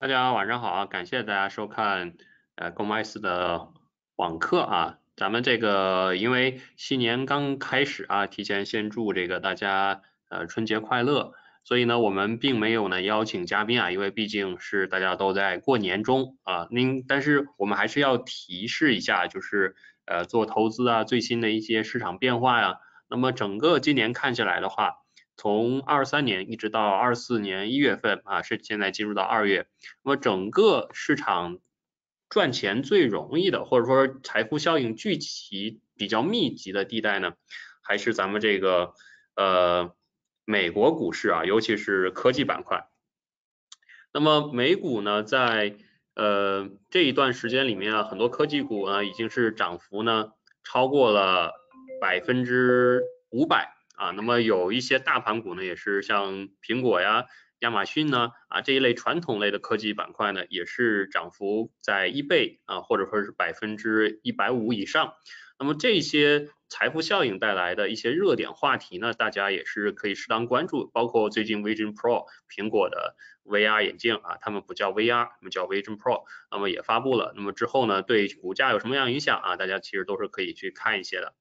大家晚上好啊，感谢大家收看呃 g o m a s 的网课啊。咱们这个因为新年刚开始啊，提前先祝这个大家呃春节快乐。所以呢，我们并没有呢邀请嘉宾啊，因为毕竟是大家都在过年中啊。您但是我们还是要提示一下，就是呃做投资啊，最新的一些市场变化呀。那么整个今年看下来的话，从二三年一直到二四年一月份啊，是现在进入到二月，那么整个市场赚钱最容易的，或者说财富效应聚集比较密集的地带呢，还是咱们这个呃美国股市啊，尤其是科技板块。那么美股呢，在呃这一段时间里面啊，很多科技股呢已经是涨幅呢超过了百分之五百。啊，那么有一些大盘股呢，也是像苹果呀、亚马逊呢，啊这一类传统类的科技板块呢，也是涨幅在一倍啊，或者说是百分之一百五以上。那么这些财富效应带来的一些热点话题呢，大家也是可以适当关注，包括最近 Vision Pro 苹果的 VR 眼镜啊，他们不叫 VR，他们叫 Vision Pro，那么也发布了。那么之后呢，对股价有什么样影响啊？大家其实都是可以去看一些的。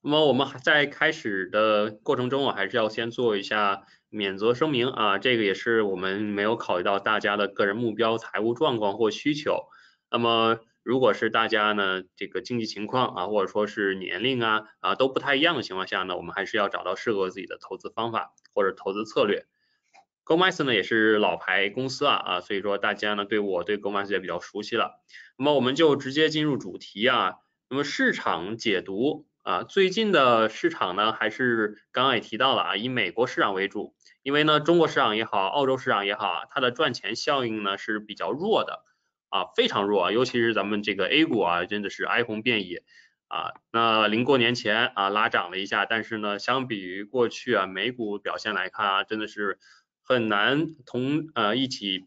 那么我们还在开始的过程中，我还是要先做一下免责声明啊，这个也是我们没有考虑到大家的个人目标、财务状况或需求。那么如果是大家呢这个经济情况啊，或者说是年龄啊啊都不太一样的情况下呢，我们还是要找到适合自己的投资方法或者投资策略。g o m a s 呢也是老牌公司啊啊，所以说大家呢对我对 g o m a s 也比较熟悉了。那么我们就直接进入主题啊，那么市场解读。啊，最近的市场呢，还是刚刚也提到了啊，以美国市场为主，因为呢，中国市场也好，澳洲市场也好啊，它的赚钱效应呢是比较弱的啊，非常弱，尤其是咱们这个 A 股啊，真的是哀鸿遍野啊。那临过年前啊拉涨了一下，但是呢，相比于过去啊美股表现来看啊，真的是很难同呃一起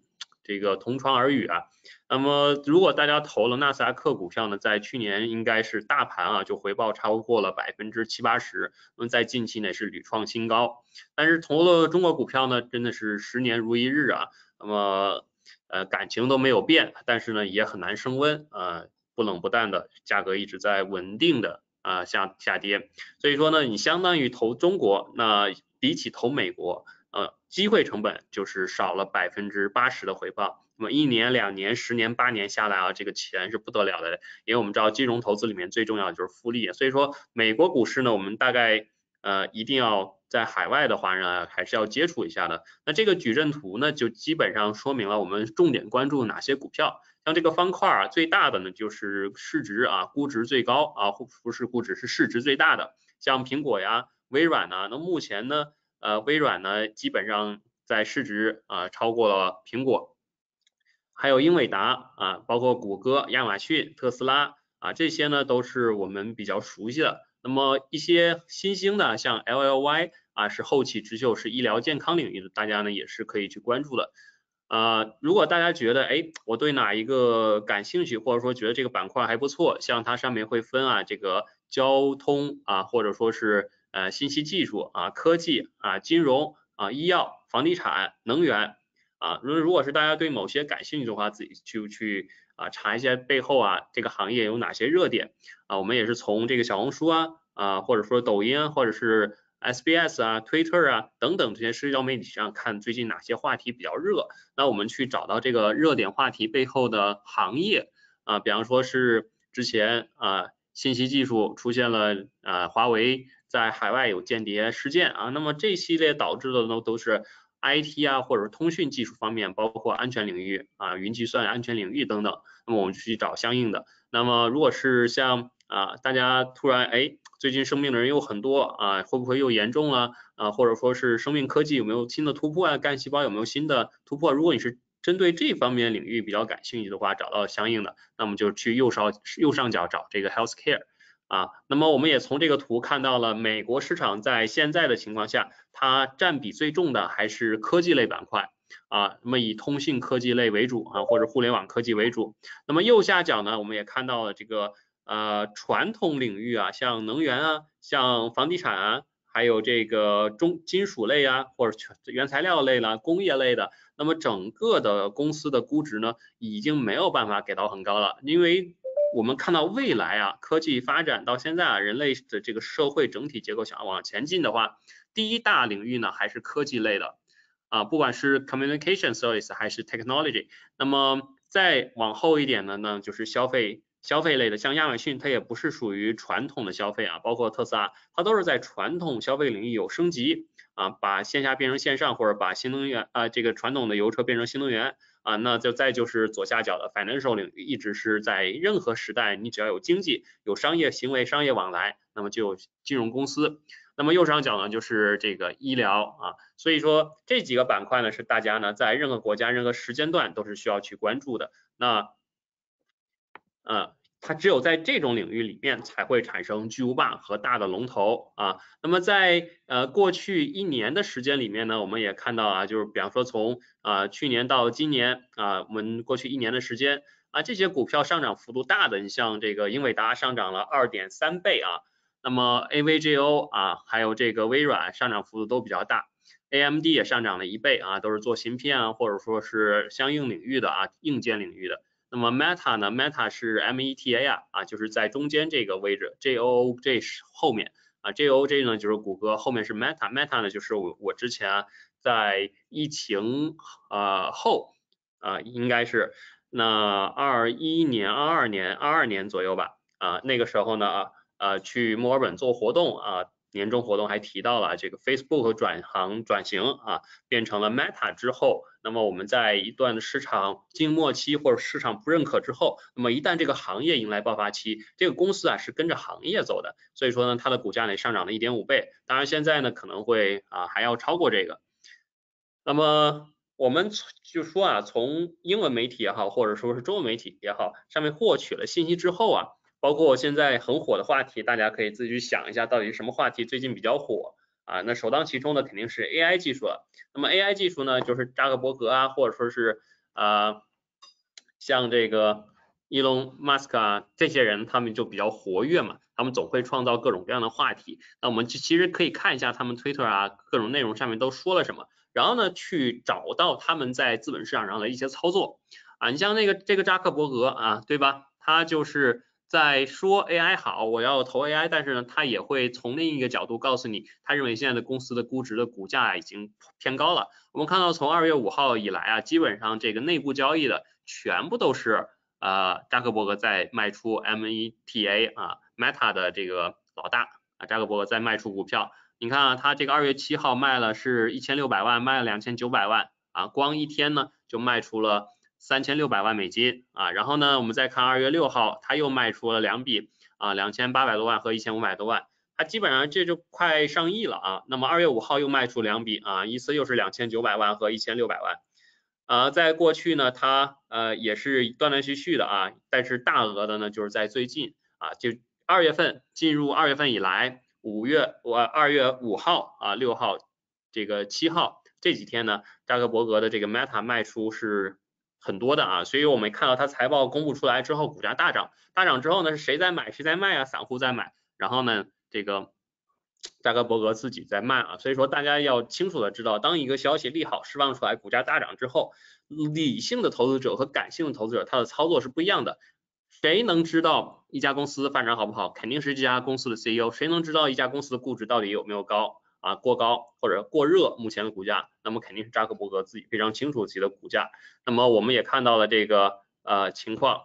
这个同窗而语啊。那么，如果大家投了纳斯达克股票呢，在去年应该是大盘啊就回报超过了百分之七八十，那么在近期呢是屡创新高。但是投了中国股票呢，真的是十年如一日啊。那么呃感情都没有变，但是呢也很难升温啊，不冷不淡的价格一直在稳定的啊下下跌。所以说呢，你相当于投中国，那比起投美国，机会成本就是少了百分之八十的回报。那么一年、两年、十年、八年下来啊，这个钱是不得了的。因为我们知道金融投资里面最重要的就是复利，所以说美国股市呢，我们大概呃一定要在海外的话呢，还是要接触一下的。那这个矩阵图呢，就基本上说明了我们重点关注哪些股票。像这个方块啊，最大的呢就是市值啊，估值最高啊，或不是估值是市值最大的，像苹果呀、微软呐。那目前呢，呃，微软呢基本上在市值啊超过了苹果。还有英伟达啊，包括谷歌、亚马逊、特斯拉啊，这些呢都是我们比较熟悉的。那么一些新兴的，像 LLY 啊，是后起之秀，是医疗健康领域的，大家呢也是可以去关注的。啊，如果大家觉得哎，我对哪一个感兴趣，或者说觉得这个板块还不错，像它上面会分啊，这个交通啊，或者说是呃信息技术啊、科技啊、金融啊、医药、房地产、能源。啊，如如果是大家对某些感兴趣的话，自己去去啊查一下背后啊这个行业有哪些热点啊，我们也是从这个小红书啊啊或者说抖音啊或者是 SBS 啊 Twitter 啊等等这些社交媒体上看最近哪些话题比较热，那我们去找到这个热点话题背后的行业啊，比方说是之前啊信息技术出现了啊华为在海外有间谍事件啊，那么这系列导致的呢都是。IT 啊，或者是通讯技术方面，包括安全领域啊，云计算安全领域等等，那么我们去找相应的。那么如果是像啊，大家突然哎，最近生病的人又很多啊，会不会又严重了啊？或者说是生命科技有没有新的突破啊？干细胞有没有新的突破？如果你是针对这方面领域比较感兴趣的话，找到相应的，那么就去右上右上角找这个 Healthcare。啊，那么我们也从这个图看到了美国市场在现在的情况下，它占比最重的还是科技类板块啊，那么以通信科技类为主啊，或者互联网科技为主。那么右下角呢，我们也看到了这个呃传统领域啊，像能源啊，像房地产啊，还有这个中金属类啊，或者全原材料类啦、工业类的，那么整个的公司的估值呢，已经没有办法给到很高了，因为我们看到未来啊，科技发展到现在啊，人类的这个社会整体结构想要往前进的话，第一大领域呢还是科技类的啊，不管是 communication service 还是 technology，那么再往后一点的呢，就是消费。消费类的，像亚马逊，它也不是属于传统的消费啊，包括特斯拉，它都是在传统消费领域有升级啊，把线下变成线上，或者把新能源啊这个传统的油车变成新能源啊，那就再就是左下角的 financial 领域，一直是在任何时代，你只要有经济、有商业行为、商业往来，那么就有金融公司。那么右上角呢，就是这个医疗啊，所以说这几个板块呢，是大家呢在任何国家、任何时间段都是需要去关注的。那嗯，它只有在这种领域里面才会产生巨无霸和大的龙头啊。那么在呃过去一年的时间里面呢，我们也看到啊，就是比方说从啊去年到今年啊，我们过去一年的时间啊，这些股票上涨幅度大的，你像这个英伟达上涨了二点三倍啊，那么 AVGO 啊，还有这个微软上涨幅度都比较大，AMD 也上涨了一倍啊，都是做芯片啊，或者说是相应领域的啊，硬件领域的。那么 Meta 呢？Meta 是 M E T A 啊，啊就是在中间这个位置，J O O 这是后面啊，J O O 这呢就是谷歌，后面是 Meta，Meta 呢就是我我之前在疫情呃后啊应该是那二一年、二二年、二二年左右吧啊那个时候呢啊呃去墨尔本做活动啊。年终活动还提到了这个 Facebook 转行转型啊，变成了 Meta 之后，那么我们在一段的市场静默期或者市场不认可之后，那么一旦这个行业迎来爆发期，这个公司啊是跟着行业走的，所以说呢它的股价呢上涨了一点五倍，当然现在呢可能会啊还要超过这个。那么我们就说啊，从英文媒体也好，或者说是中文媒体也好，上面获取了信息之后啊。包括现在很火的话题，大家可以自己去想一下，到底是什么话题最近比较火啊？那首当其冲的肯定是 AI 技术了。那么 AI 技术呢，就是扎克伯格啊，或者说是呃像这个伊隆马斯克啊这些人，他们就比较活跃嘛，他们总会创造各种各样的话题。那我们其实可以看一下他们 Twitter 啊各种内容上面都说了什么，然后呢去找到他们在资本市场上的一些操作啊。你像那个这个扎克伯格啊，对吧？他就是。在说 AI 好，我要投 AI，但是呢，他也会从另一个角度告诉你，他认为现在的公司的估值的股价已经偏高了。我们看到从二月五号以来啊，基本上这个内部交易的全部都是呃扎克伯格在卖出 Meta 啊，Meta 的这个老大啊，扎克伯格在卖出股票。你看啊，他这个二月七号卖了是一千六百万，卖了两千九百万啊，光一天呢就卖出了。三千六百万美金啊，然后呢，我们再看二月六号，他又卖出了两笔啊，两千八百多万和一千五百多万，他基本上这就快上亿了啊。那么二月五号又卖出两笔啊，一次又是两千九百万和一千六百万啊。在过去呢，他呃也是断断续续的啊，但是大额的呢就是在最近啊，就二月份进入二月份以来，五月我二月五号啊六号这个七号这几天呢，扎克伯格的这个 Meta 卖出是。很多的啊，所以我们看到它财报公布出来之后，股价大涨，大涨之后呢，是谁在买谁在卖啊？散户在买，然后呢，这个扎克伯格自己在卖啊，所以说大家要清楚的知道，当一个消息利好释放出来，股价大涨之后，理性的投资者和感性的投资者他的操作是不一样的。谁能知道一家公司发展好不好？肯定是这家公司的 CEO。谁能知道一家公司的估值到底有没有高？啊，过高或者过热，目前的股价，那么肯定是扎克伯格自己非常清楚自己的股价。那么我们也看到了这个呃情况，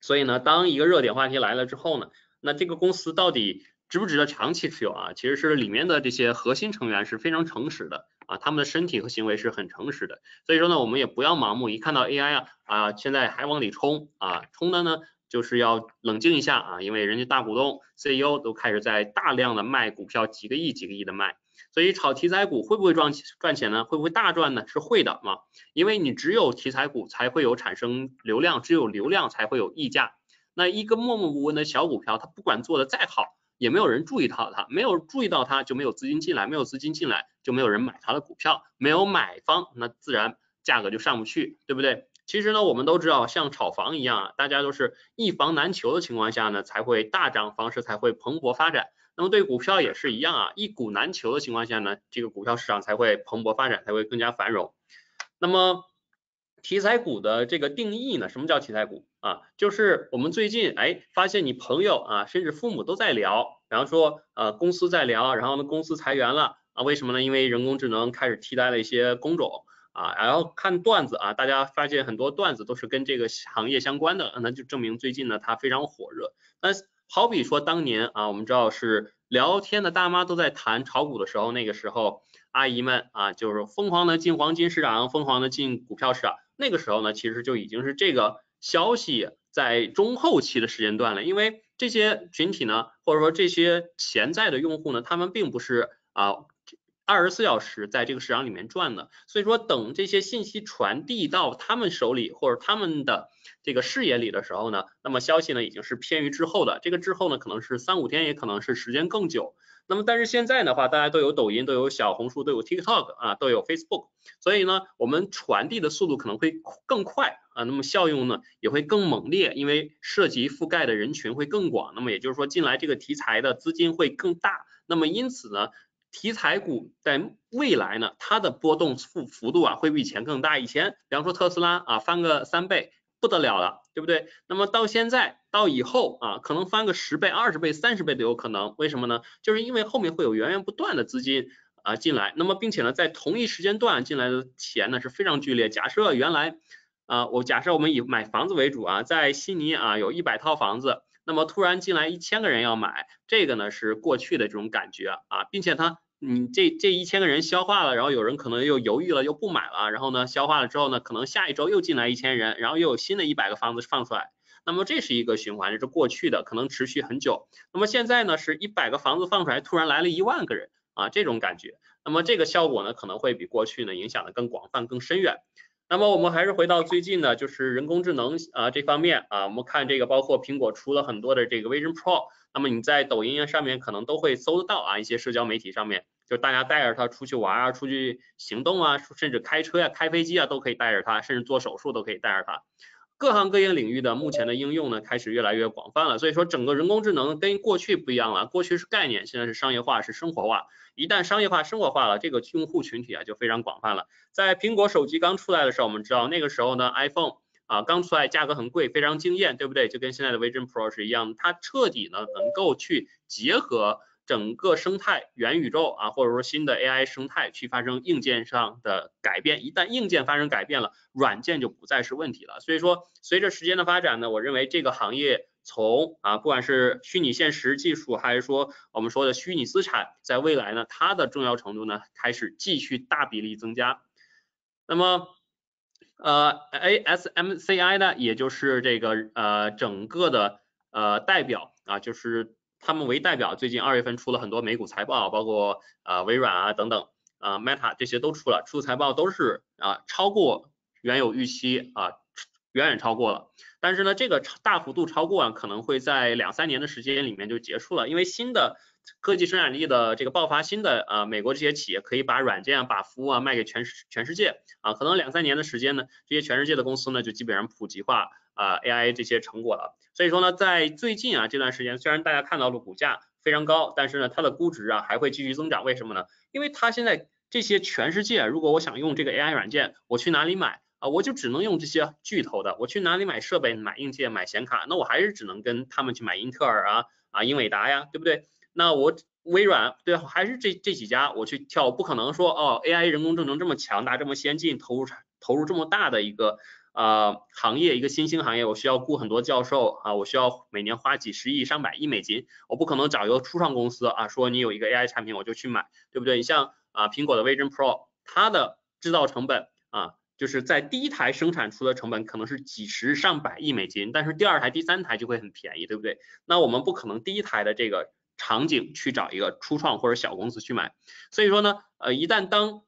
所以呢，当一个热点话题来了之后呢，那这个公司到底值不值得长期持有啊？其实是里面的这些核心成员是非常诚实的啊，他们的身体和行为是很诚实的。所以说呢，我们也不要盲目，一看到 AI 啊啊现在还往里冲啊，冲的呢就是要冷静一下啊，因为人家大股东 CEO 都开始在大量的卖股票，几个亿几个亿的卖。所以炒题材股会不会赚赚钱呢？会不会大赚呢？是会的嘛，因为你只有题材股才会有产生流量，只有流量才会有溢价。那一个默默无闻的小股票，它不管做的再好，也没有人注意到它，没有注意到它就没有资金进来，没有资金进来就没有人买它的股票，没有买方，那自然价格就上不去，对不对？其实呢，我们都知道，像炒房一样啊，大家都是一房难求的情况下呢，才会大涨，房市才会蓬勃发展。那么对股票也是一样啊，一股难求的情况下呢，这个股票市场才会蓬勃发展，才会更加繁荣。那么题材股的这个定义呢，什么叫题材股啊？就是我们最近哎发现你朋友啊，甚至父母都在聊，然后说呃公司在聊，然后呢公司裁员了啊，为什么呢？因为人工智能开始替代了一些工种啊，然后看段子啊，大家发现很多段子都是跟这个行业相关的，那就证明最近呢它非常火热。那好比说当年啊，我们知道是聊天的大妈都在谈炒股的时候，那个时候阿姨们啊，就是疯狂的进黄金市场，疯狂的进股票市场。那个时候呢，其实就已经是这个消息在中后期的时间段了，因为这些群体呢，或者说这些潜在的用户呢，他们并不是啊。二十四小时在这个市场里面转的，所以说等这些信息传递到他们手里或者他们的这个视野里的时候呢，那么消息呢已经是偏于滞后的，这个滞后呢可能是三五天，也可能是时间更久。那么但是现在的话，大家都有抖音，都有小红书，都有 TikTok 啊，都有 Facebook，所以呢我们传递的速度可能会更快啊，那么效用呢也会更猛烈，因为涉及覆盖的人群会更广，那么也就是说进来这个题材的资金会更大，那么因此呢。题材股在未来呢，它的波动幅幅度啊会比以前更大。以前，比方说特斯拉啊翻个三倍不得了了，对不对？那么到现在到以后啊，可能翻个十倍、二十倍、三十倍都有可能。为什么呢？就是因为后面会有源源不断的资金啊进来。那么并且呢，在同一时间段进来的钱呢是非常剧烈。假设原来啊，我假设我们以买房子为主啊，在悉尼啊有一百套房子。那么突然进来一千个人要买，这个呢是过去的这种感觉啊，并且他，你这这一千个人消化了，然后有人可能又犹豫了，又不买了，然后呢消化了之后呢，可能下一周又进来一千人，然后又有新的一百个房子放出来，那么这是一个循环，这是过去的，可能持续很久。那么现在呢是一百个房子放出来，突然来了一万个人啊，这种感觉，那么这个效果呢可能会比过去呢影响的更广泛、更深远。那么我们还是回到最近的，就是人工智能啊这方面啊，我们看这个包括苹果出了很多的这个 Vision Pro，那么你在抖音上面可能都会搜得到啊，一些社交媒体上面，就大家带着它出去玩啊，出去行动啊，甚至开车呀、开飞机啊都可以带着它，甚至做手术都可以带着它。各行各业领域的目前的应用呢，开始越来越广泛了。所以说整个人工智能跟过去不一样了，过去是概念，现在是商业化，是生活化。一旦商业化、生活化了，这个用户群体啊就非常广泛了。在苹果手机刚出来的时候，我们知道那个时候呢，iPhone 啊刚出来，价格很贵，非常惊艳，对不对？就跟现在的 Vision Pro 是一样，它彻底呢能够去结合整个生态、元宇宙啊，或者说新的 AI 生态去发生硬件上的改变。一旦硬件发生改变了，软件就不再是问题了。所以说，随着时间的发展呢，我认为这个行业。从啊，不管是虚拟现实技术，还是说我们说的虚拟资产，在未来呢，它的重要程度呢，开始继续大比例增加。那么，呃，ASMCI 呢，也就是这个呃整个的呃代表啊，就是他们为代表，最近二月份出了很多美股财报，包括啊微软啊等等啊 Meta 这些都出了，出财报都是啊超过原有预期啊。远远超过了，但是呢，这个大幅度超过啊，可能会在两三年的时间里面就结束了，因为新的科技生产力的这个爆发，新的呃美国这些企业可以把软件啊、把服务啊卖给全全世界啊，可能两三年的时间呢，这些全世界的公司呢就基本上普及化啊 AI 这些成果了。所以说呢，在最近啊这段时间，虽然大家看到了股价非常高，但是呢它的估值啊还会继续增长，为什么呢？因为它现在这些全世界，如果我想用这个 AI 软件，我去哪里买？啊，我就只能用这些巨头的，我去哪里买设备、买硬件、买显卡？那我还是只能跟他们去买英特尔啊、啊英伟达呀，对不对？那我微软对，还是这这几家我去跳，不可能说哦，AI 人工智能这么强大、这么先进，投入投入这么大的一个啊行业，一个新兴行业，我需要雇很多教授啊，我需要每年花几十亿、上百亿美金，我不可能找一个初创公司啊，说你有一个 AI 产品我就去买，对不对？你像啊苹果的 Vision Pro，它的制造成本啊。就是在第一台生产出的成本可能是几十上百亿美金，但是第二台、第三台就会很便宜，对不对？那我们不可能第一台的这个场景去找一个初创或者小公司去买，所以说呢，呃，一旦当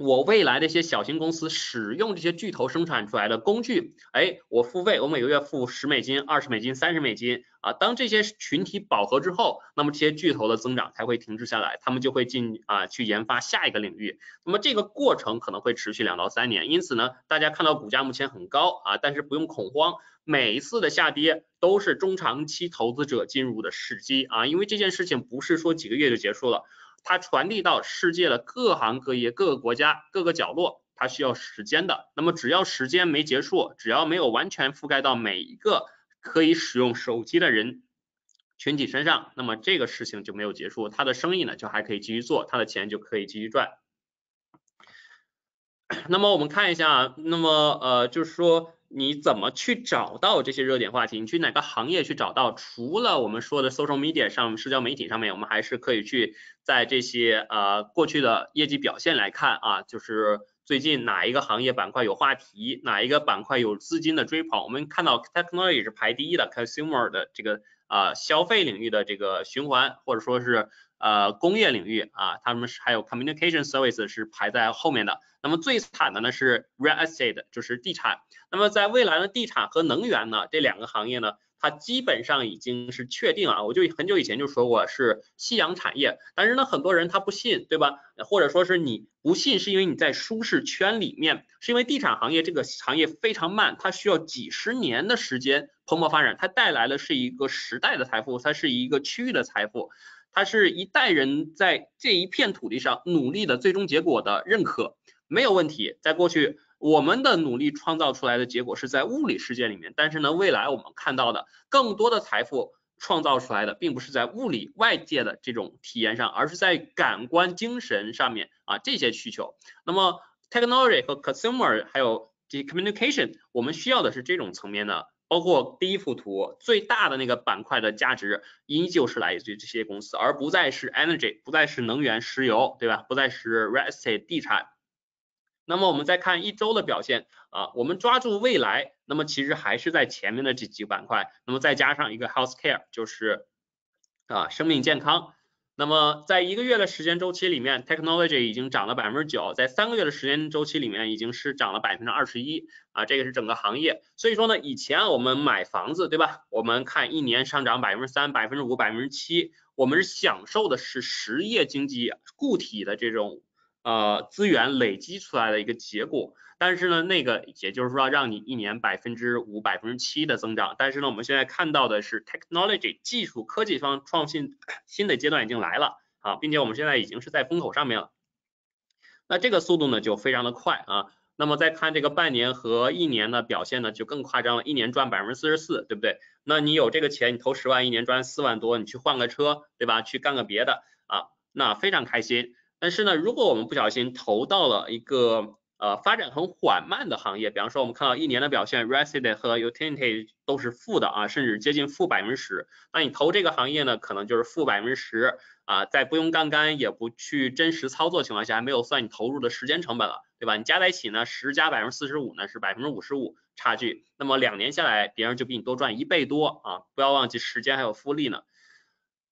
我未来的一些小型公司使用这些巨头生产出来的工具，哎，我付费，我每个月付十美金、二十美金、三十美金啊。当这些群体饱和之后，那么这些巨头的增长才会停滞下来，他们就会进啊去研发下一个领域。那么这个过程可能会持续两到三年，因此呢，大家看到股价目前很高啊，但是不用恐慌，每一次的下跌都是中长期投资者进入的时机啊，因为这件事情不是说几个月就结束了。它传递到世界的各行各业、各个国家、各个角落，它需要时间的。那么只要时间没结束，只要没有完全覆盖到每一个可以使用手机的人群体身上，那么这个事情就没有结束，他的生意呢就还可以继续做，他的钱就可以继续赚。那么我们看一下，那么呃就是说。你怎么去找到这些热点话题？你去哪个行业去找到？除了我们说的 social media 上社交媒体上面，我们还是可以去在这些呃过去的业绩表现来看啊，就是最近哪一个行业板块有话题，哪一个板块有资金的追捧。我们看到 technology 是排第一的，consumer 的这个啊消费领域的这个循环，或者说是呃工业领域啊，他们是还有 communication service 是排在后面的。那么最惨的呢是 real estate，就是地产。那么在未来的地产和能源呢这两个行业呢，它基本上已经是确定啊。我就很久以前就说过是夕阳产业，但是呢很多人他不信，对吧？或者说是你不信，是因为你在舒适圈里面，是因为地产行业这个行业非常慢，它需要几十年的时间蓬勃发展，它带来的是一个时代的财富，它是一个区域的财富，它是一代人在这一片土地上努力的最终结果的认可。没有问题，在过去我们的努力创造出来的结果是在物理世界里面，但是呢，未来我们看到的更多的财富创造出来的，并不是在物理外界的这种体验上，而是在感官精神上面啊这些需求。那么 technology 和 consumer 还有这 communication，我们需要的是这种层面的，包括第一幅图最大的那个板块的价值，依旧是来自于这些公司，而不再是 energy，不再是能源、石油，对吧？不再是 real estate 地产。那么我们再看一周的表现啊，我们抓住未来，那么其实还是在前面的这几个板块，那么再加上一个 healthcare，就是啊生命健康。那么在一个月的时间周期里面，technology 已经涨了百分之九，在三个月的时间周期里面已经是涨了百分之二十一啊，这个是整个行业。所以说呢，以前我们买房子对吧？我们看一年上涨百分之三、百分之五、百分之七，我们是享受的是实业经济固体的这种。呃，资源累积出来的一个结果，但是呢，那个也就是说让你一年百分之五、百分之七的增长，但是呢，我们现在看到的是 technology 技术科技方创新新的阶段已经来了啊，并且我们现在已经是在风口上面了，那这个速度呢就非常的快啊，那么再看这个半年和一年的表现呢就更夸张了，一年赚百分之四十四，对不对？那你有这个钱，你投十万，一年赚四万多，你去换个车，对吧？去干个别的啊，那非常开心。但是呢，如果我们不小心投到了一个呃发展很缓慢的行业，比方说我们看到一年的表现，resident 和 utility 都是负的啊，甚至接近负百分之十，那你投这个行业呢，可能就是负百分之十啊，在不用杠杆也不去真实操作情况下，还没有算你投入的时间成本了，对吧？你加在一起呢，十加百分之四十五呢是百分之五十五差距，那么两年下来，别人就比你多赚一倍多啊，不要忘记时间还有复利呢。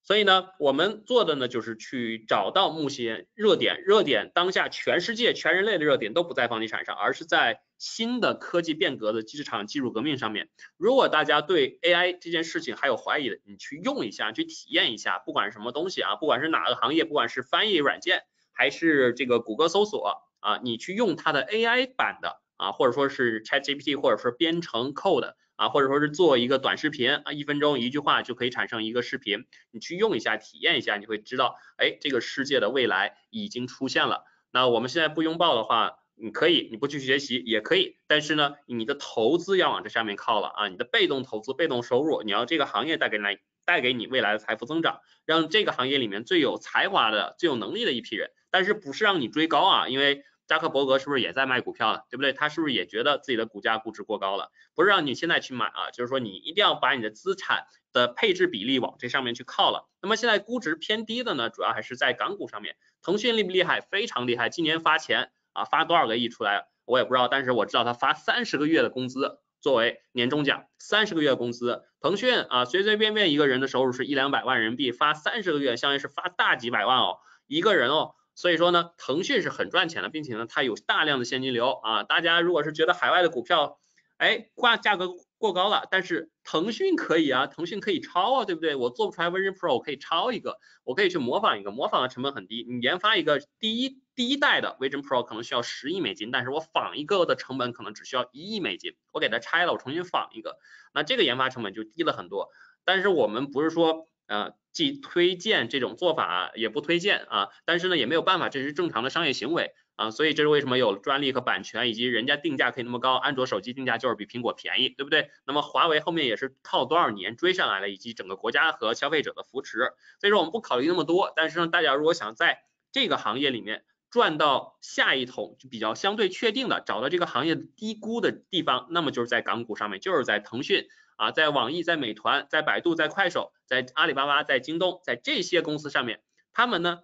所以呢，我们做的呢就是去找到目前热点，热点当下全世界全人类的热点都不在房地产上，而是在新的科技变革的机场技术革命上面。如果大家对 AI 这件事情还有怀疑的，你去用一下，去体验一下，不管是什么东西啊，不管是哪个行业，不管是翻译软件还是这个谷歌搜索啊，你去用它的 AI 版的啊，或者说是 ChatGPT，或者说编程 code。啊，或者说是做一个短视频啊，一分钟一句话就可以产生一个视频，你去用一下，体验一下，你会知道，哎，这个世界的未来已经出现了。那我们现在不拥抱的话，你可以，你不去学习也可以，但是呢，你的投资要往这上面靠了啊，你的被动投资、被动收入，你要这个行业带给来带给你未来的财富增长，让这个行业里面最有才华的、最有能力的一批人，但是不是让你追高啊，因为。扎克伯格是不是也在卖股票了，对不对？他是不是也觉得自己的股价估值过高了？不是让你现在去买啊，就是说你一定要把你的资产的配置比例往这上面去靠了。那么现在估值偏低的呢，主要还是在港股上面。腾讯厉不厉害？非常厉害，今年发钱啊，发多少个亿出来？我也不知道，但是我知道他发三十个月的工资作为年终奖，三十个月工资。腾讯啊，随随便便一个人的收入是一两百万人民币，发三十个月，相当于是发大几百万哦，一个人哦。所以说呢，腾讯是很赚钱的，并且呢，它有大量的现金流啊。大家如果是觉得海外的股票，哎，挂价格过高了，但是腾讯可以啊，腾讯可以抄啊，对不对？我做不出来 Vision Pro，我可以抄一个，我可以去模仿一个，模仿的成本很低。你研发一个第一第一代的 Vision Pro 可能需要十亿美金，但是我仿一个的成本可能只需要一亿美金，我给它拆了，我重新仿一个，那这个研发成本就低了很多。但是我们不是说呃既推荐这种做法，也不推荐啊，但是呢也没有办法，这是正常的商业行为。啊，所以这是为什么有专利和版权，以及人家定价可以那么高，安卓手机定价就是比苹果便宜，对不对？那么华为后面也是靠多少年追上来了，以及整个国家和消费者的扶持。所以说我们不考虑那么多，但是呢，大家如果想在这个行业里面赚到下一桶，就比较相对确定的，找到这个行业低估的地方，那么就是在港股上面，就是在腾讯啊，在网易，在美团，在百度，在快手，在阿里巴巴，在京东，在这些公司上面，他们呢？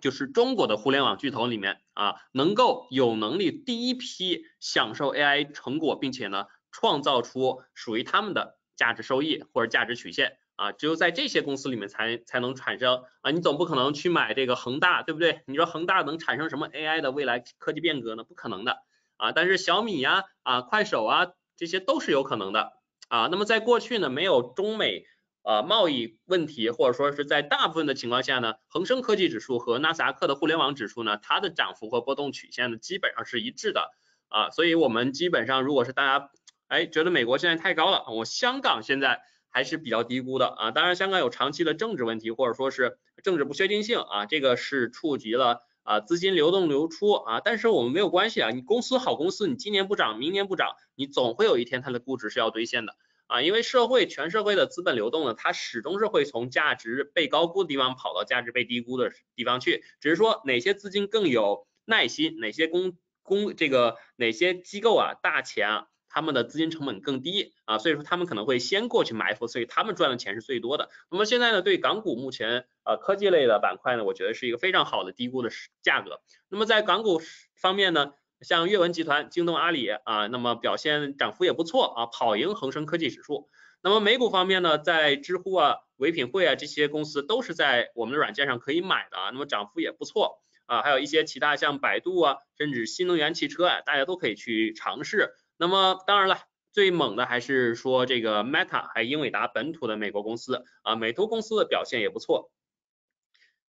就是中国的互联网巨头里面啊，能够有能力第一批享受 AI 成果，并且呢，创造出属于他们的价值收益或者价值曲线啊，只有在这些公司里面才才能产生啊，你总不可能去买这个恒大，对不对？你说恒大能产生什么 AI 的未来科技变革呢？不可能的啊，但是小米呀啊，快手啊，这些都是有可能的啊。那么在过去呢，没有中美。呃，贸易问题或者说是在大部分的情况下呢，恒生科技指数和纳斯达克的互联网指数呢，它的涨幅和波动曲线呢基本上是一致的啊，所以我们基本上如果是大家哎觉得美国现在太高了，我香港现在还是比较低估的啊，当然香港有长期的政治问题或者说是政治不确定性啊，这个是触及了啊资金流动流出啊，但是我们没有关系啊，你公司好公司，你今年不涨，明年不涨，你总会有一天它的估值是要兑现的。啊，因为社会全社会的资本流动呢，它始终是会从价值被高估的地方跑到价值被低估的地方去，只是说哪些资金更有耐心，哪些公公这个哪些机构啊大钱啊，他们的资金成本更低啊，所以说他们可能会先过去埋伏，所以他们赚的钱是最多的。那么现在呢，对港股目前呃科技类的板块呢，我觉得是一个非常好的低估的价格。那么在港股方面呢？像阅文集团、京东、阿里啊，那么表现涨幅也不错啊，跑赢恒生科技指数。那么美股方面呢，在知乎啊、唯品会啊这些公司都是在我们的软件上可以买的啊，那么涨幅也不错啊。还有一些其他像百度啊，甚至新能源汽车啊，大家都可以去尝试。那么当然了，最猛的还是说这个 Meta 还英伟达本土的美国公司啊，美图公司的表现也不错。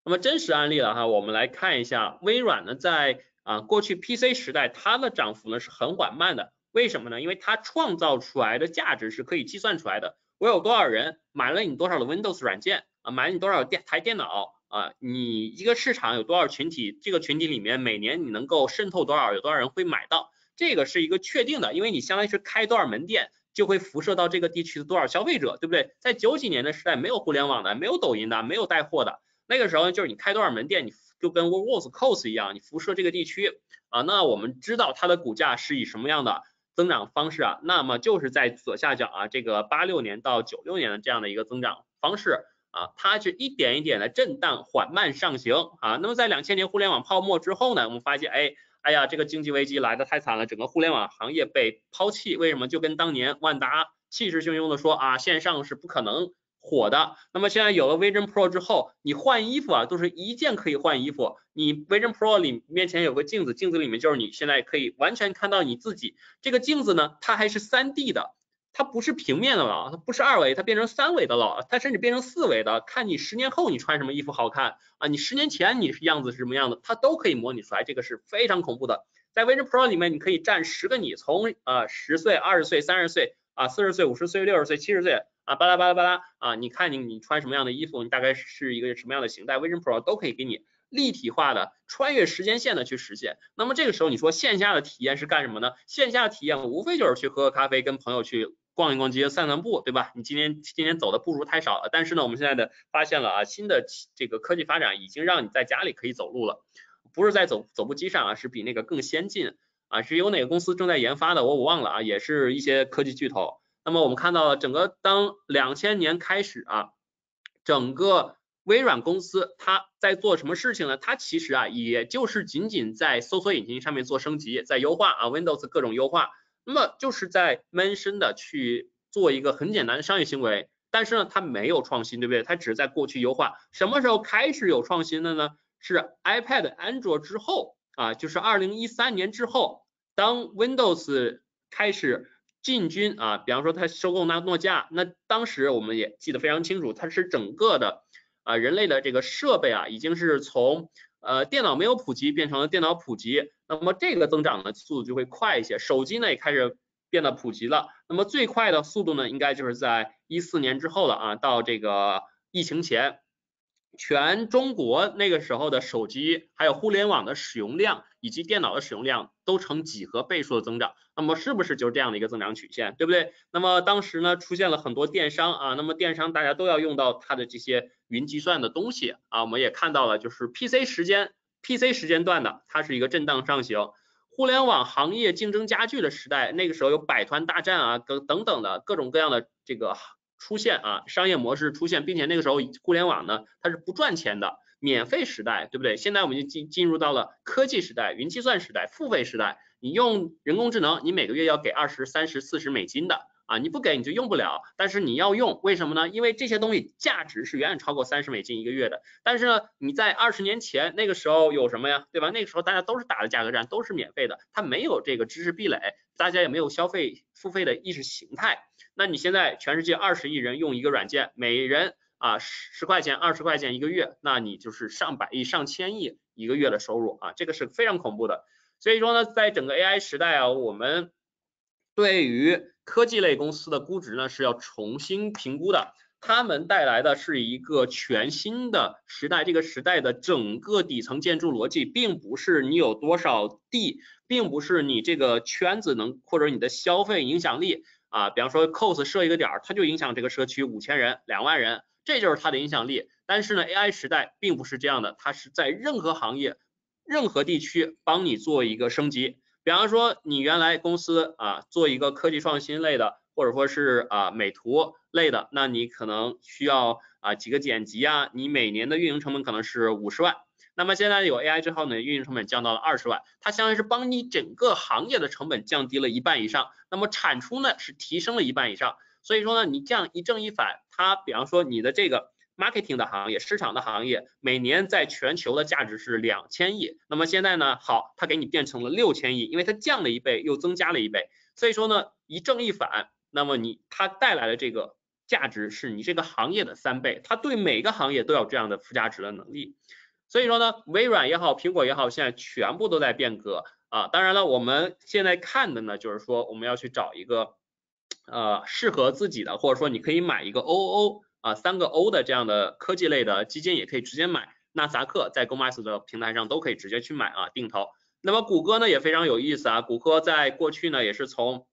那么真实案例了哈，我们来看一下微软呢在。啊，过去 PC 时代它的涨幅呢是很缓慢的，为什么呢？因为它创造出来的价值是可以计算出来的。我有多少人买了你多少的 Windows 软件啊，买了你多少电台电脑啊，你一个市场有多少群体，这个群体里面每年你能够渗透多少，有多少人会买到，这个是一个确定的，因为你相当于是开多少门店，就会辐射到这个地区的多少消费者，对不对？在九几年的时代，没有互联网的，没有抖音的，没有带货的，那个时候就是你开多少门店，你。就跟 World Cos 一样，你辐射这个地区啊，那我们知道它的股价是以什么样的增长方式啊？那么就是在左下角啊，这个八六年到九六年的这样的一个增长方式啊，它是一点一点的震荡缓慢上行啊。那么在两千年互联网泡沫之后呢，我们发现，哎，哎呀，这个经济危机来的太惨了，整个互联网行业被抛弃。为什么？就跟当年万达气势汹汹的说啊，线上是不可能。火的，那么现在有了 Vision Pro 之后，你换衣服啊，都是一键可以换衣服。你 Vision Pro 里面前有个镜子，镜子里面就是你现在可以完全看到你自己。这个镜子呢，它还是 3D 的，它不是平面的了，它不是二维，它变成三维的了，它甚至变成四维的。看你十年后你穿什么衣服好看啊，你十年前你是样子是什么样的，它都可以模拟出来，这个是非常恐怖的。在 Vision Pro 里面，你可以站十个你，从呃十岁、二十岁、三十岁啊、四十岁、五十岁、六十岁、七十岁。啊，巴拉巴拉巴拉啊！你看你你穿什么样的衣服，你大概是一个什么样的形态，Vision Pro 都可以给你立体化的穿越时间线的去实现。那么这个时候你说线下的体验是干什么呢？线下的体验无非就是去喝喝咖啡，跟朋友去逛一逛街，散散步，对吧？你今天今天走的步数太少了，但是呢，我们现在的发现了啊，新的这个科技发展已经让你在家里可以走路了，不是在走走步机上啊，是比那个更先进啊，是有哪个公司正在研发的，我我忘了啊，也是一些科技巨头。那么我们看到了整个当两千年开始啊，整个微软公司它在做什么事情呢？它其实啊，也就是仅仅在搜索引擎上面做升级，在优化啊，Windows 各种优化，那么就是在闷声的去做一个很简单的商业行为，但是呢，它没有创新，对不对？它只是在过去优化。什么时候开始有创新的呢？是 iPad 安卓之后啊，就是二零一三年之后，当 Windows 开始进军啊，比方说它收购那诺基亚，那当时我们也记得非常清楚，它是整个的啊人类的这个设备啊，已经是从呃电脑没有普及变成了电脑普及，那么这个增长的速度就会快一些，手机呢也开始变得普及了，那么最快的速度呢，应该就是在一四年之后了啊，到这个疫情前。全中国那个时候的手机，还有互联网的使用量，以及电脑的使用量，都呈几何倍数的增长。那么是不是就是这样的一个增长曲线，对不对？那么当时呢，出现了很多电商啊，那么电商大家都要用到它的这些云计算的东西啊，我们也看到了，就是 PC 时间，PC 时间段的，它是一个震荡上行。互联网行业竞争加剧的时代，那个时候有百团大战啊，等等等的各种各样的这个。出现啊，商业模式出现，并且那个时候互联网呢，它是不赚钱的，免费时代，对不对？现在我们就进进入到了科技时代，云计算时代，付费时代。你用人工智能，你每个月要给二十三十四十美金的啊，你不给你就用不了。但是你要用，为什么呢？因为这些东西价值是远远超过三十美金一个月的。但是呢，你在二十年前那个时候有什么呀？对吧？那个时候大家都是打的价格战，都是免费的，它没有这个知识壁垒，大家也没有消费付费的意识形态。那你现在全世界二十亿人用一个软件，每人啊十十块钱、二十块钱一个月，那你就是上百亿、上千亿一个月的收入啊，这个是非常恐怖的。所以说呢，在整个 AI 时代啊，我们对于科技类公司的估值呢是要重新评估的。他们带来的是一个全新的时代，这个时代的整个底层建筑逻辑，并不是你有多少地，并不是你这个圈子能或者你的消费影响力。啊，比方说 cos 设一个点儿，它就影响这个社区五千人、两万人，这就是它的影响力。但是呢，AI 时代并不是这样的，它是在任何行业、任何地区帮你做一个升级。比方说，你原来公司啊做一个科技创新类的，或者说是啊美图类的，那你可能需要啊几个剪辑啊，你每年的运营成本可能是五十万。那么现在有 AI 之后呢，运营成本降到了二十万，它相当于是帮你整个行业的成本降低了一半以上，那么产出呢是提升了一半以上。所以说呢，你这样一正一反，它比方说你的这个 marketing 的行业、市场的行业，每年在全球的价值是两千亿，那么现在呢，好，它给你变成了六千亿，因为它降了一倍又增加了一倍，所以说呢，一正一反，那么你它带来的这个价值是你这个行业的三倍，它对每个行业都有这样的附加值的能力。所以说呢，微软也好，苹果也好，现在全部都在变革啊。当然了，我们现在看的呢，就是说我们要去找一个呃适合自己的，或者说你可以买一个 OOO 啊三个 O 的这样的科技类的基金，也可以直接买纳斯达克，在 g o m a s 的平台上都可以直接去买啊定投。那么谷歌呢也非常有意思啊，谷歌在过去呢也是从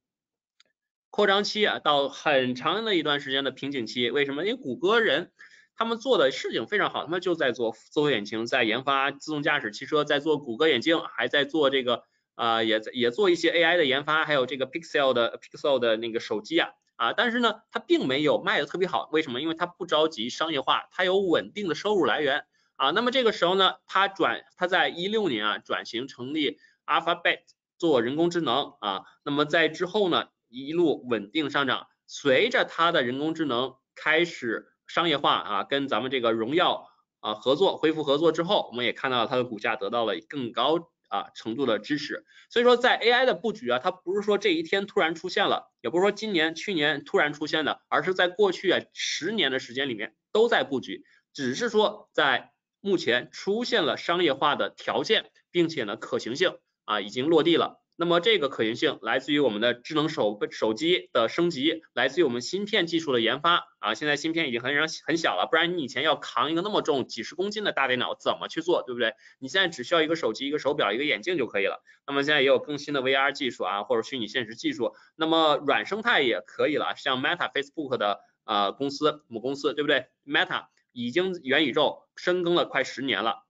扩张期啊到很长的一段时间的瓶颈期，为什么？因为谷歌人。他们做的事情非常好，他们就在做搜索引擎，在研发自动驾驶汽车，在做谷歌眼镜，还在做这个啊，也也做一些 AI 的研发，还有这个 Pixel 的 Pixel 的那个手机啊啊，但是呢，它并没有卖的特别好，为什么？因为它不着急商业化，它有稳定的收入来源啊。那么这个时候呢，它转，它在一六年啊转型成立 Alphabet 做人工智能啊，那么在之后呢，一路稳定上涨，随着它的人工智能开始。商业化啊，跟咱们这个荣耀啊合作，恢复合作之后，我们也看到它的股价得到了更高啊程度的支持。所以说，在 AI 的布局啊，它不是说这一天突然出现了，也不是说今年、去年突然出现的，而是在过去啊十年的时间里面都在布局，只是说在目前出现了商业化的条件，并且呢可行性啊已经落地了。那么这个可行性来自于我们的智能手手机的升级，来自于我们芯片技术的研发啊。现在芯片已经很很小了，不然你以前要扛一个那么重几十公斤的大电脑怎么去做，对不对？你现在只需要一个手机、一个手表、一个眼镜就可以了。那么现在也有更新的 VR 技术啊，或者虚拟现实技术。那么软生态也可以了，像 Meta、Facebook 的啊公司母公司，对不对？Meta 已经元宇宙深耕了快十年了。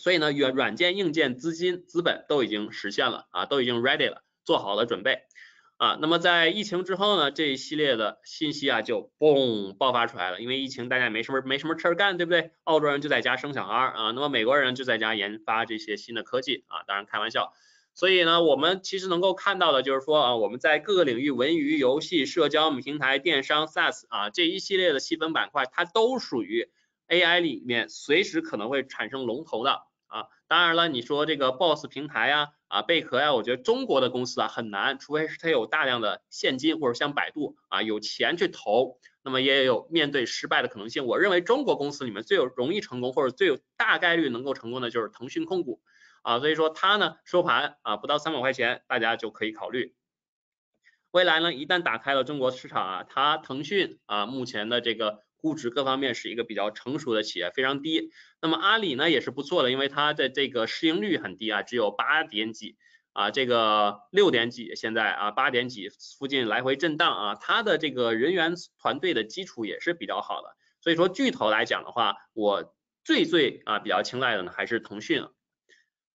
所以呢，软软件、硬件、资金、资本都已经实现了啊，都已经 ready 了，做好了准备啊。那么在疫情之后呢，这一系列的信息啊就嘣爆发出来了。因为疫情大家没什么没什么事儿干，对不对？澳洲人就在家生小孩啊，那么美国人就在家研发这些新的科技啊，当然开玩笑。所以呢，我们其实能够看到的就是说啊，我们在各个领域，文娱、游戏、社交平台、电商、SaaS 啊这一系列的细分板块，它都属于。AI 里面随时可能会产生龙头的啊。当然了，你说这个 Boss 平台呀，啊贝壳呀，我觉得中国的公司啊很难，除非是它有大量的现金或者像百度啊有钱去投，那么也有面对失败的可能性。我认为中国公司里面最有容易成功或者最有大概率能够成功的就是腾讯控股啊，所以说它呢收盘啊不到三百块钱，大家就可以考虑。未来呢一旦打开了中国市场啊，它腾讯啊目前的这个。估值各方面是一个比较成熟的企业，非常低。那么阿里呢也是不错的，因为它的这个市盈率很低啊，只有八点几啊，这个六点几现在啊八点几附近来回震荡啊，它的这个人员团队的基础也是比较好的。所以说巨头来讲的话，我最最啊比较青睐的呢还是腾讯。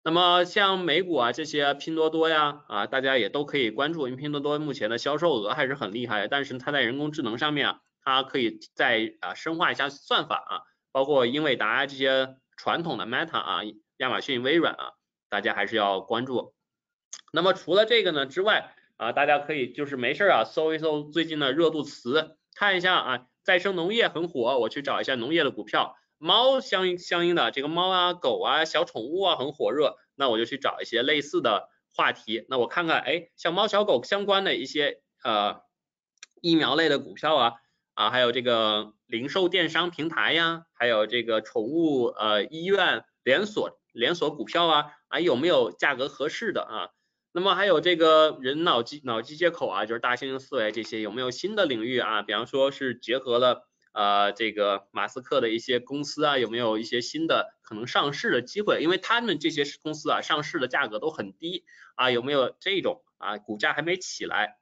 那么像美股啊这些拼多多呀啊大家也都可以关注，因为拼多多目前的销售额还是很厉害，但是它在人工智能上面啊。它可以再啊深化一下算法啊，包括英伟达这些传统的 Meta 啊，亚马逊、微软啊，大家还是要关注。那么除了这个呢之外啊，大家可以就是没事啊搜一搜最近的热度词，看一下啊，再生农业很火，我去找一下农业的股票。猫相相应的这个猫啊、狗啊、小宠物啊很火热，那我就去找一些类似的话题。那我看看，哎，像猫小狗相关的一些呃疫苗类的股票啊。啊，还有这个零售电商平台呀，还有这个宠物呃医院连锁连锁股票啊，啊有没有价格合适的啊？那么还有这个人脑机脑机接口啊，就是大猩猩思维这些有没有新的领域啊？比方说是结合了呃这个马斯克的一些公司啊，有没有一些新的可能上市的机会？因为他们这些公司啊上市的价格都很低啊，有没有这种啊股价还没起来？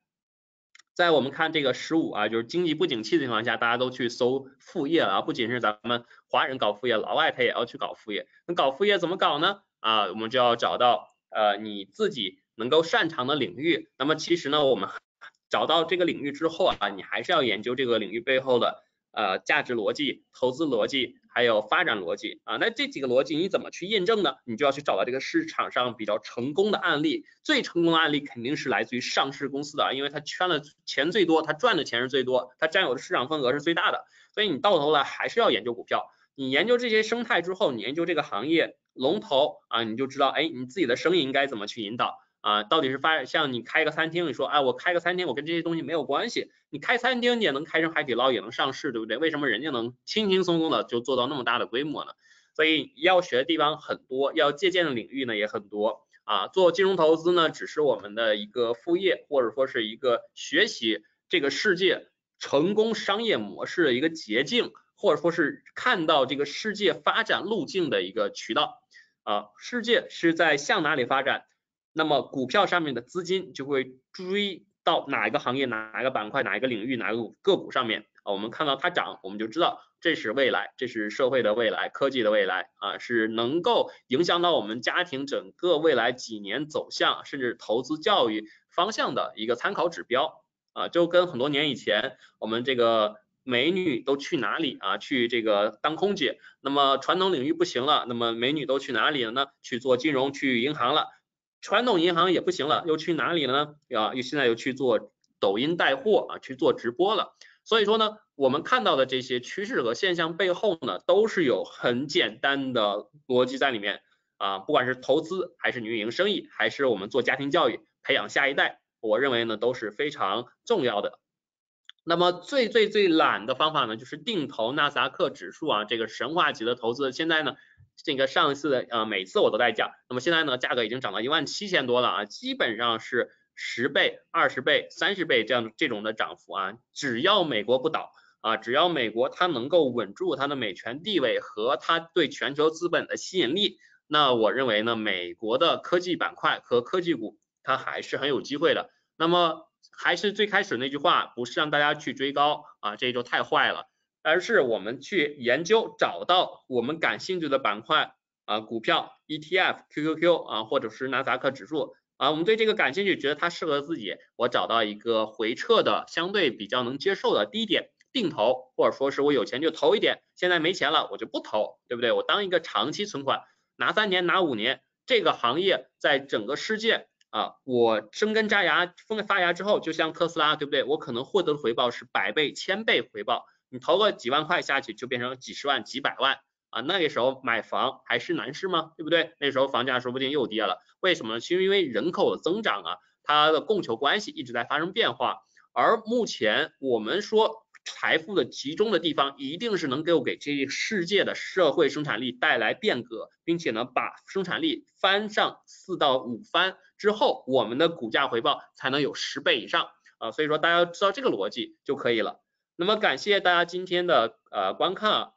在我们看这个十五啊，就是经济不景气的情况下，大家都去搜副业了啊，不仅是咱们华人搞副业，老外他也要去搞副业。那搞副业怎么搞呢？啊，我们就要找到呃你自己能够擅长的领域。那么其实呢，我们 找到这个领域之后啊，你还是要研究这个领域背后的呃价值逻辑、投资逻辑。还有发展逻辑啊，那这几个逻辑你怎么去验证呢？你就要去找到这个市场上比较成功的案例，最成功的案例肯定是来自于上市公司的，因为它圈的钱最多，它赚的钱是最多，它占有的市场份额是最大的，所以你到头来还是要研究股票。你研究这些生态之后，你研究这个行业龙头啊，你就知道，哎，你自己的生意应该怎么去引导。啊，到底是发像你开个餐厅，你说，哎，我开个餐厅，我跟这些东西没有关系。你开餐厅，你也能开成海底捞，也能上市，对不对？为什么人家能轻轻松松的就做到那么大的规模呢？所以要学的地方很多，要借鉴的领域呢也很多。啊，做金融投资呢，只是我们的一个副业，或者说是一个学习这个世界成功商业模式的一个捷径，或者说是看到这个世界发展路径的一个渠道。啊，世界是在向哪里发展？那么股票上面的资金就会追到哪一个行业、哪一个板块、哪一个领域、哪个个股上面啊？我们看到它涨，我们就知道这是未来，这是社会的未来、科技的未来啊，是能够影响到我们家庭整个未来几年走向，甚至投资教育方向的一个参考指标啊。就跟很多年以前我们这个美女都去哪里啊？去这个当空姐。那么传统领域不行了，那么美女都去哪里了呢？去做金融，去银行了。传统银行也不行了，又去哪里了呢？啊，又现在又去做抖音带货啊，去做直播了。所以说呢，我们看到的这些趋势和现象背后呢，都是有很简单的逻辑在里面啊。不管是投资，还是你运营生意，还是我们做家庭教育，培养下一代，我认为呢都是非常重要的。那么最最最懒的方法呢，就是定投纳斯达克指数啊，这个神话级的投资，现在呢。这个上一次的呃每次我都在讲，那么现在呢价格已经涨到一万七千多了啊，基本上是十倍、二十倍、三十倍这样这种的涨幅啊，只要美国不倒啊，只要美国它能够稳住它的美权地位和它对全球资本的吸引力，那我认为呢美国的科技板块和科技股它还是很有机会的。那么还是最开始那句话，不是让大家去追高啊，这就太坏了。而是我们去研究，找到我们感兴趣的板块啊，股票、ETF、QQQ 啊，或者是纳斯达克指数啊，我们对这个感兴趣，觉得它适合自己，我找到一个回撤的相对比较能接受的低点定投，或者说是我有钱就投一点，现在没钱了我就不投，对不对？我当一个长期存款，拿三年拿五年，这个行业在整个世界啊，我生根扎芽、发发芽之后，就像特斯拉，对不对？我可能获得的回报是百倍、千倍回报。你投个几万块下去就变成几十万、几百万啊，那个时候买房还是难事吗？对不对？那时候房价说不定又跌了。为什么呢？其实因为人口的增长啊，它的供求关系一直在发生变化，而目前我们说。财富的集中的地方，一定是能够给这世界的社会生产力带来变革，并且呢，把生产力翻上四到五番之后，我们的股价回报才能有十倍以上啊。所以说，大家知道这个逻辑就可以了。那么，感谢大家今天的呃观看。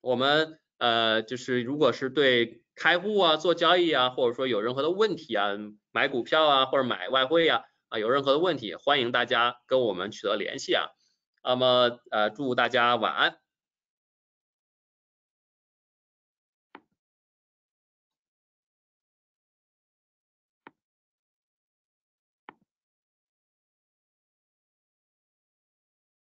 我们呃就是如果是对开户啊、做交易啊，或者说有任何的问题啊，买股票啊或者买外汇啊啊有任何的问题，欢迎大家跟我们取得联系啊。那么，呃，祝大家晚安。